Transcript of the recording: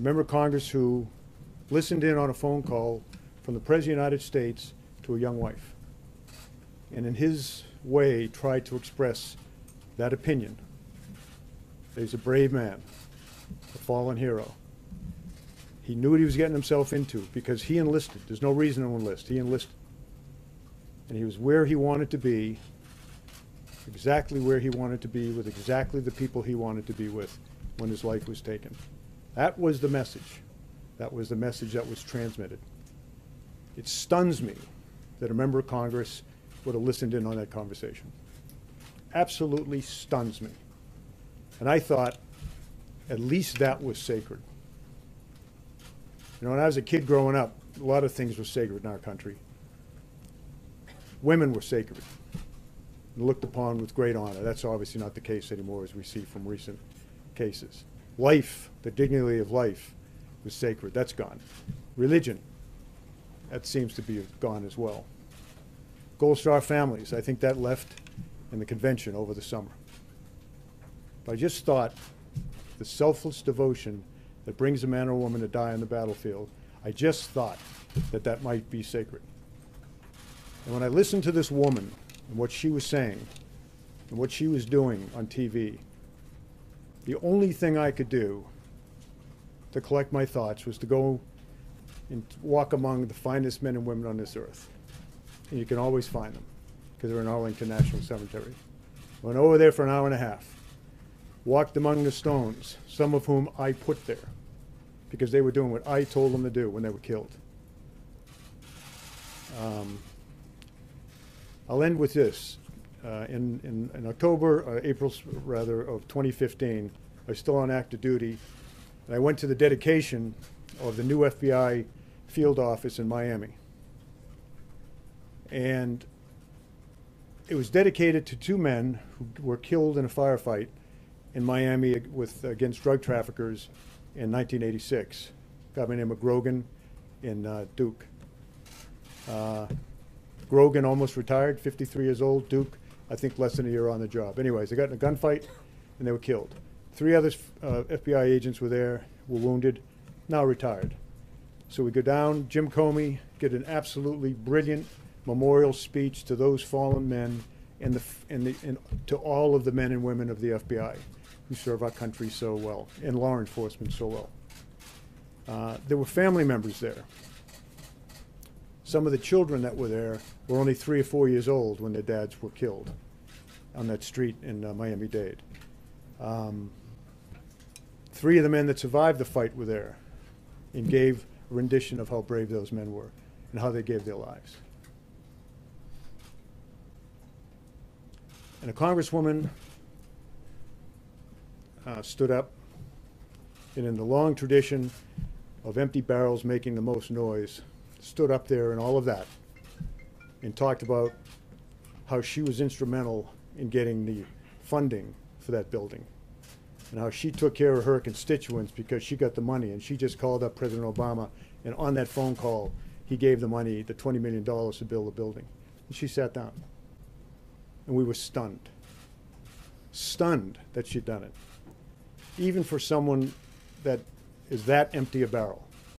a member of Congress who listened in on a phone call from the President of the United States to a young wife. And in his way, tried to express that opinion. He's a brave man, a fallen hero. He knew what he was getting himself into because he enlisted. There's no reason to enlist. He enlisted. And he was where he wanted to be, exactly where he wanted to be, with exactly the people he wanted to be with when his life was taken. That was the message. That was the message that was transmitted. It stuns me that a member of Congress would have listened in on that conversation. Absolutely stuns me. And I thought at least that was sacred. You know, when I was a kid growing up, a lot of things were sacred in our country. Women were sacred and looked upon with great honor. That's obviously not the case anymore, as we see from recent cases. Life, the dignity of life, was sacred. That's gone. Religion, that seems to be gone as well. Gold Star families, I think that left in the convention over the summer. But I just thought the selfless devotion that brings a man or woman to die on the battlefield, I just thought that that might be sacred. And when I listened to this woman and what she was saying and what she was doing on TV, the only thing I could do to collect my thoughts was to go and walk among the finest men and women on this earth. And you can always find them because they're in Arlington National Cemetery. Went over there for an hour and a half, walked among the stones, some of whom I put there because they were doing what I told them to do when they were killed. Um, I'll end with this. Uh, in, in, in, October, uh, April rather, of 2015, I was still on active duty, and I went to the dedication of the new FBI field office in Miami. And it was dedicated to two men who were killed in a firefight in Miami with against drug traffickers in 1986. A guy by the name of Grogan in uh, Duke. Uh, Grogan almost retired, 53 years old. Duke, I think less than a year on the job. Anyways, they got in a gunfight and they were killed. Three other uh, FBI agents were there, were wounded, now retired. So we go down, Jim Comey get an absolutely brilliant memorial speech to those fallen men and, the, and, the, and to all of the men and women of the FBI who serve our country so well and law enforcement so well. Uh, there were family members there. Some of the children that were there were only three or four years old when their dads were killed on that street in uh, Miami-Dade. Um, three of the men that survived the fight were there and gave a rendition of how brave those men were and how they gave their lives. And a congresswoman uh, stood up, and in the long tradition of empty barrels making the most noise, stood up there and all of that and talked about how she was instrumental in getting the funding for that building and how she took care of her constituents because she got the money and she just called up President Obama and on that phone call he gave the money, the $20 million to build the building. And she sat down and we were stunned. Stunned that she'd done it. Even for someone that is that empty a barrel.